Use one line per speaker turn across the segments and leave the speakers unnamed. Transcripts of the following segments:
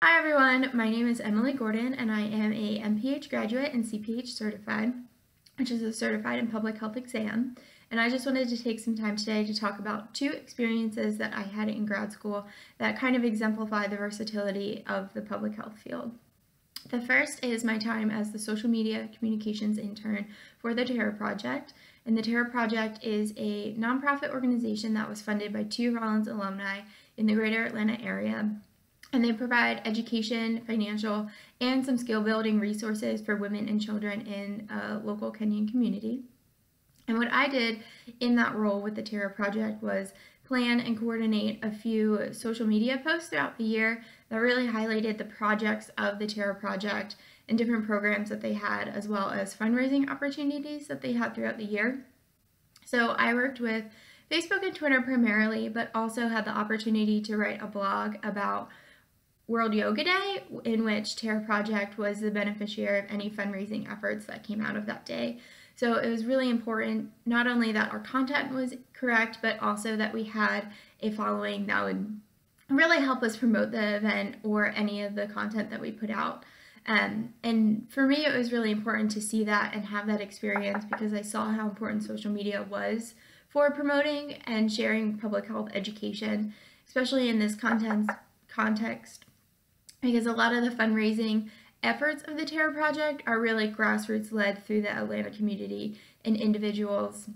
Hi everyone, my name is Emily Gordon and I am a MPH graduate and CPH certified, which is a certified in public health exam. And I just wanted to take some time today to talk about two experiences that I had in grad school that kind of exemplify the versatility of the public health field. The first is my time as the social media communications intern for the Terra Project. And the Terra Project is a nonprofit organization that was funded by two Rollins alumni in the greater Atlanta area and they provide education, financial, and some skill building resources for women and children in a local Kenyan community. And what I did in that role with the Terra Project was plan and coordinate a few social media posts throughout the year that really highlighted the projects of the Terra Project and different programs that they had, as well as fundraising opportunities that they had throughout the year. So I worked with Facebook and Twitter primarily, but also had the opportunity to write a blog about World Yoga Day, in which Terra Project was the beneficiary of any fundraising efforts that came out of that day. So it was really important not only that our content was correct, but also that we had a following that would really help us promote the event or any of the content that we put out. Um, and for me, it was really important to see that and have that experience because I saw how important social media was for promoting and sharing public health education, especially in this content context because a lot of the fundraising efforts of the Terra Project are really grassroots led through the Atlanta community and individuals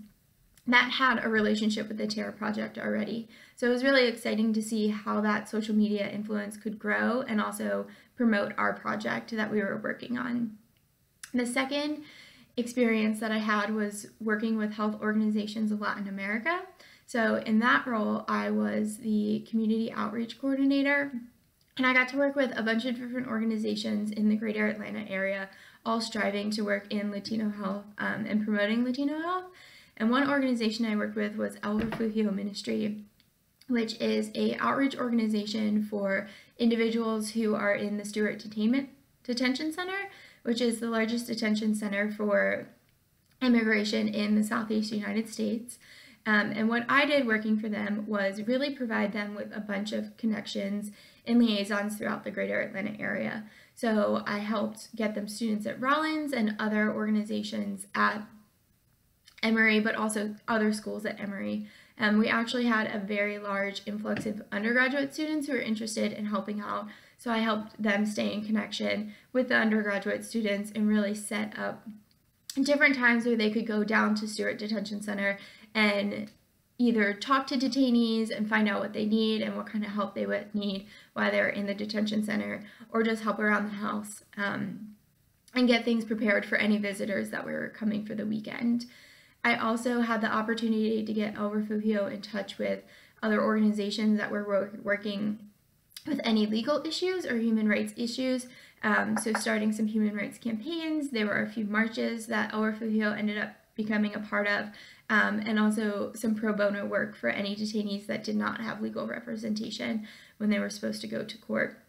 that had a relationship with the Terra Project already. So it was really exciting to see how that social media influence could grow and also promote our project that we were working on. The second experience that I had was working with health organizations of Latin America. So in that role, I was the community outreach coordinator and I got to work with a bunch of different organizations in the greater Atlanta area, all striving to work in Latino health um, and promoting Latino health. And one organization I worked with was El Refugio Ministry, which is a outreach organization for individuals who are in the Stewart Detainment Detention Center, which is the largest detention center for immigration in the southeast United States. Um, and what I did working for them was really provide them with a bunch of connections and liaisons throughout the greater Atlanta area. So I helped get them students at Rollins and other organizations at Emory, but also other schools at Emory. Um, we actually had a very large influx of undergraduate students who were interested in helping out. So I helped them stay in connection with the undergraduate students and really set up different times where they could go down to Stewart Detention Center and either talk to detainees and find out what they need and what kind of help they would need while they're in the detention center, or just help around the house um, and get things prepared for any visitors that were coming for the weekend. I also had the opportunity to get El Refugio in touch with other organizations that were working with any legal issues or human rights issues. Um, so starting some human rights campaigns, there were a few marches that El Refugio ended up becoming a part of, um, and also some pro bono work for any detainees that did not have legal representation when they were supposed to go to court.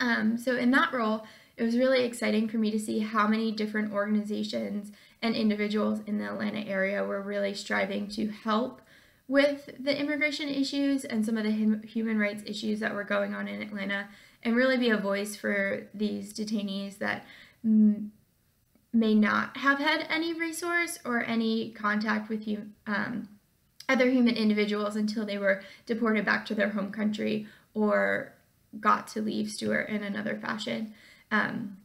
Um, so in that role, it was really exciting for me to see how many different organizations and individuals in the Atlanta area were really striving to help with the immigration issues and some of the human rights issues that were going on in Atlanta and really be a voice for these detainees that may not have had any resource or any contact with you, um, other human individuals until they were deported back to their home country or got to leave Stewart in another fashion. Um,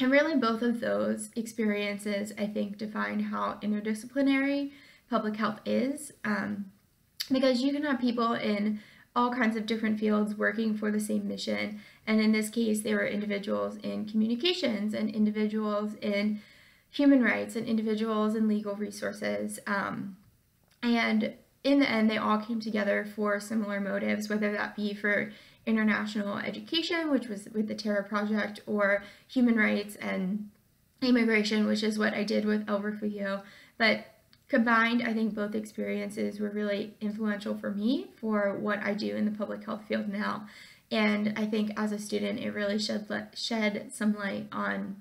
and really, both of those experiences, I think, define how interdisciplinary public health is. Um, because you can have people in all kinds of different fields working for the same mission. And in this case, they were individuals in communications and individuals in human rights and individuals and legal resources. Um, and in the end, they all came together for similar motives, whether that be for international education, which was with the Terra Project, or human rights and immigration, which is what I did with El Refugio. But combined, I think both experiences were really influential for me for what I do in the public health field now. And I think as a student, it really shed, shed some light on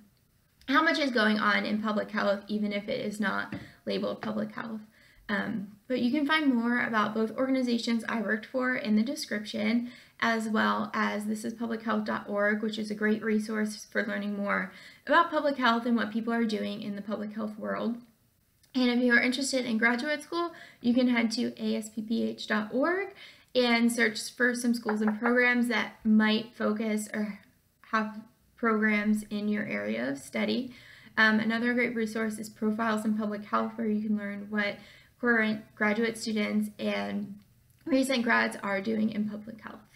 how much is going on in public health, even if it is not labeled public health. Um, but you can find more about both organizations I worked for in the description, as well as thisispublichealth.org, which is a great resource for learning more about public health and what people are doing in the public health world. And if you are interested in graduate school, you can head to aspph.org and search for some schools and programs that might focus or have programs in your area of study. Um, another great resource is Profiles in Public Health, where you can learn what current graduate students and recent grads are doing in public health.